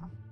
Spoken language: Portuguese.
Uh -huh.